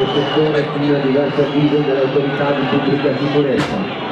settore fino a diverso avviso dell'autorità di pubblica sicurezza.